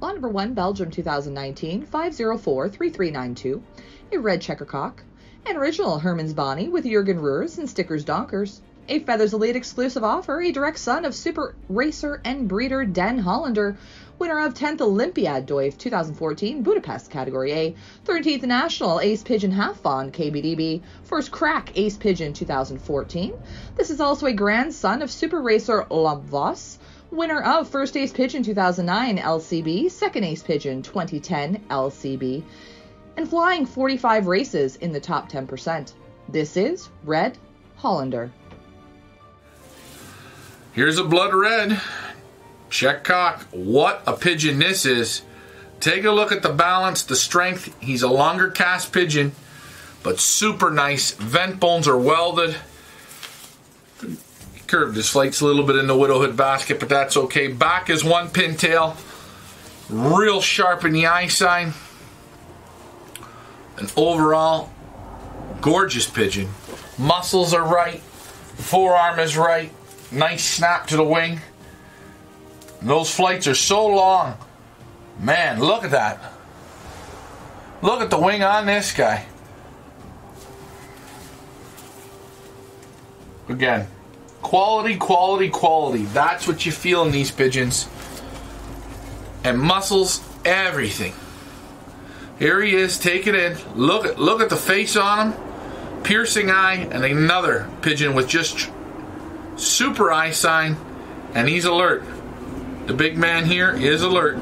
Lot number one, Belgium 2019, 504-3392. A red checker cock. An original Herman's Bonne with Jurgen Rurs and stickers donkers. A Feathers Elite exclusive offer, a direct son of super racer and breeder Dan Hollander, winner of 10th Olympiad Doif 2014 Budapest Category A, 13th National Ace Pigeon Half Fond KBDB, first crack Ace Pigeon 2014. This is also a grandson of super racer Lobvos, winner of first Ace Pigeon 2009 LCB, second Ace Pigeon 2010 LCB, and flying 45 races in the top 10%. This is Red Hollander. Here's a blood red. Check cock. What a pigeon this is. Take a look at the balance, the strength. He's a longer cast pigeon, but super nice. Vent bones are welded. Curved his flights a little bit in the widowhood basket, but that's okay. Back is one pintail. Real sharp in the eye sign. An overall gorgeous pigeon. Muscles are right. Forearm is right. Nice snap to the wing. And those flights are so long. Man, look at that. Look at the wing on this guy. Again, quality, quality, quality. That's what you feel in these pigeons. And muscles, everything. Here he is, take it in. Look at look at the face on him. Piercing eye, and another pigeon with just super eye sign, and he's alert. The big man here is alert.